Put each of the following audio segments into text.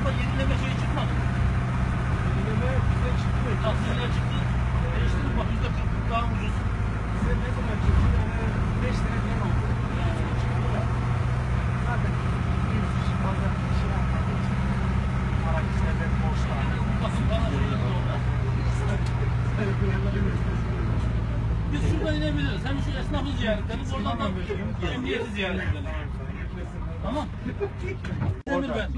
yenileme şey çıkmadı. Yenileme bize çıktı. Taksirler çıktı. Değiştirdik bak yüzde kırk daha ucuz. Bize ne zaman çıktı? Yani 5 lira falan oldu. Zaten 100 kişi fazla kişi yapmadığı için araç işlerden borçlar. Bakın bana şey orada. Biz şuradan inebiliriz. Hem şu esnafı ziyaret ederiz. Oradan da emniyeti ziyaret edelim. Tamam. Demir ben.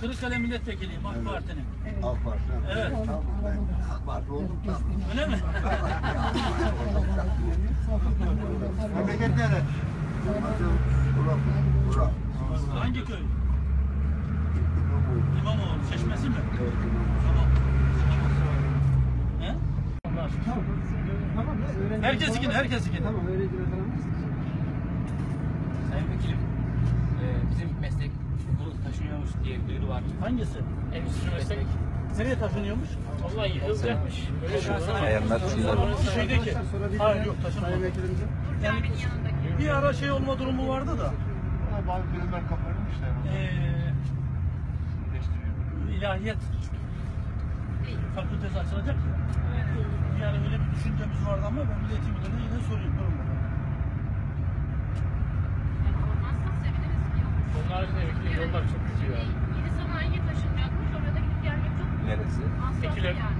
Kırıkkale Milletvekiliyim AK Parti'nin. AK Parti. Evet. Tamam ben AK Parti oldum tamam. Öyle mi? Memleket nere? Burak. Burak. Hangi köy? İmamoğlu. Çeşmesi mi? Evet. Tamam. He? Tamam. Tamam. öğrenci- Herkesikini, herkesikini. Tamam falan varsa. Sayın Vekilim, e, bizim meslek bu taşınıyormuş diye bir duyuru var. Hangisi? Endüstri meslek. Nereye taşınıyormuş? Vallahi yıkılacakmış. Öyle şey. Bayanlar şunlar. Şeydeki. Hayır yok taşınmadı. Yani bir ara şey olma durumu vardı da. Ama bazı bölümler kapanmış da. Eee ilahiyat fakültesi açılacak ya. Yani öyle bir düşüncemiz vardı ama ben Milli Eğitim Müdürü'ne yine sorayım. Durun bakalım. Haricinde vekilim yollar çok kötü ya. Yeni sanayiye taşınacakmış. Orada gidip gelmek çok Neresi? masraflı Ekiler- yani.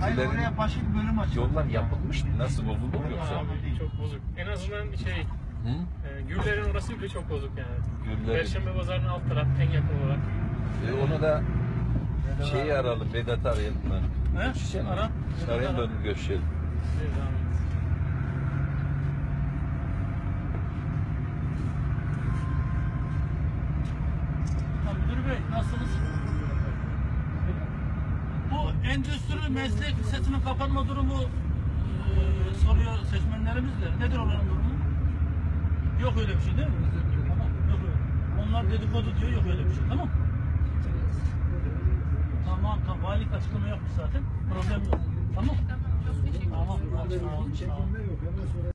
Hayır Etilerin oraya basit bölüm açıldı. yollar yapılmış mı? Nasıl bozuldu mu yoksa? Abi çok bozuk. En azından şey, Hı? e, Güller'in orası bile çok bozuk yani. Güllerin. Perşembe pazarının alt taraf en yakın olarak. E onu da şeyi arayalım, Vedat'ı arayalım da. He? Göçeceğim. Ara. Arayalım Ara. da onu görüşelim. Bir zahmet. Endüstri meslek lisesinin kapanma durumu eee, soruyor seçmenlerimiz de. Nedir oranın durumu? Yok öyle bir şey değil mi? Tamam. Yok öyle. Onlar dedikodu diyor yok öyle bir şey. Tamam. Tamam tamam. Valilik açıklama yapmış zaten. Problem yok. Tamam. Tamam çok teşekkür ederim. Tamam. Tamam. Sağ olun,